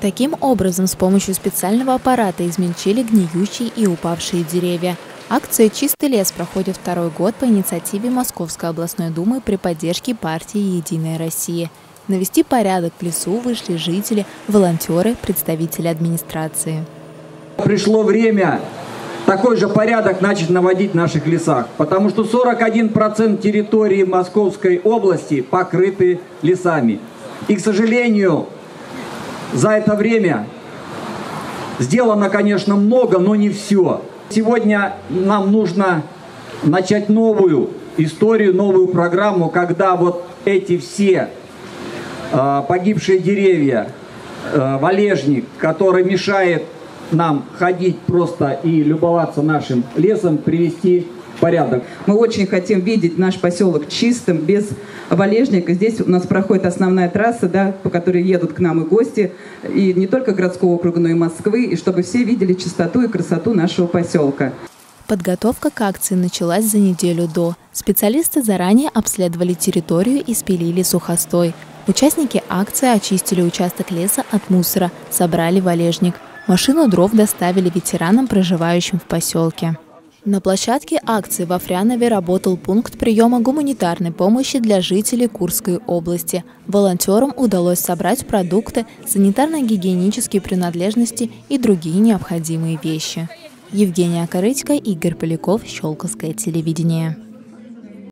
Таким образом, с помощью специального аппарата измельчили гниющие и упавшие деревья. Акция «Чистый лес» проходит второй год по инициативе Московской областной думы при поддержке партии «Единая Россия». Навести порядок в лесу вышли жители, волонтеры, представители администрации. Пришло время такой же порядок начать наводить в наших лесах, потому что 41% территории Московской области покрыты лесами. И, к сожалению, за это время сделано, конечно, много, но не все. Сегодня нам нужно начать новую историю, новую программу, когда вот эти все э, погибшие деревья, э, валежник, который мешает нам ходить просто и любоваться нашим лесом, привести порядок. Мы очень хотим видеть наш поселок чистым, без валежника. Здесь у нас проходит основная трасса, да, по которой едут к нам и гости, и не только городского округа, но и Москвы, и чтобы все видели чистоту и красоту нашего поселка. Подготовка к акции началась за неделю до. Специалисты заранее обследовали территорию и спилили сухостой. Участники акции очистили участок леса от мусора, собрали валежник. Машину дров доставили ветеранам, проживающим в поселке. На площадке акции во Фрянове работал пункт приема гуманитарной помощи для жителей Курской области. Волонтерам удалось собрать продукты, санитарно-гигиенические принадлежности и другие необходимые вещи. Евгения Корытько, Игорь Поляков, Щелковское телевидение.